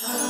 Oh.